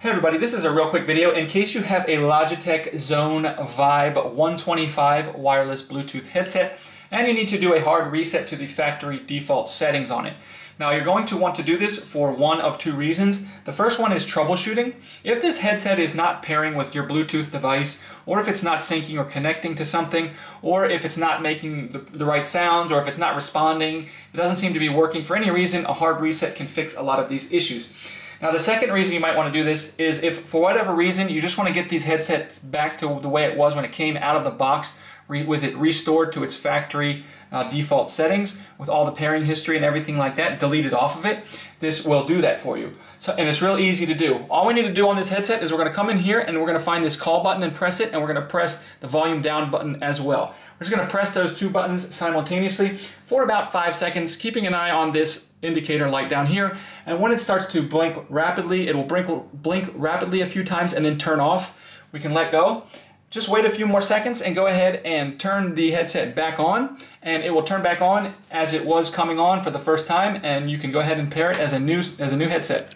Hey everybody, this is a real quick video in case you have a Logitech Zone Vibe 125 wireless Bluetooth headset and you need to do a hard reset to the factory default settings on it. Now you're going to want to do this for one of two reasons. The first one is troubleshooting. If this headset is not pairing with your Bluetooth device, or if it's not syncing or connecting to something, or if it's not making the, the right sounds, or if it's not responding, it doesn't seem to be working for any reason, a hard reset can fix a lot of these issues. Now the second reason you might want to do this is if for whatever reason you just want to get these headsets back to the way it was when it came out of the box with it restored to its factory uh, default settings with all the pairing history and everything like that deleted off of it, this will do that for you. So, and it's real easy to do. All we need to do on this headset is we're going to come in here and we're going to find this call button and press it and we're going to press the volume down button as well. We're just going to press those two buttons simultaneously for about five seconds, keeping an eye on this indicator light down here. And when it starts to blink rapidly, it will blink, blink rapidly a few times and then turn off. We can let go. Just wait a few more seconds and go ahead and turn the headset back on and it will turn back on as it was coming on for the first time and you can go ahead and pair it as a new, as a new headset.